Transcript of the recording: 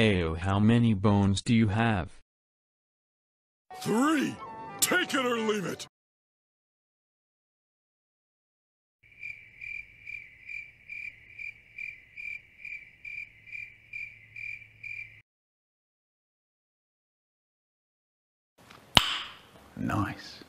Ayo how many bones do you have? Three! Take it or leave it! Nice.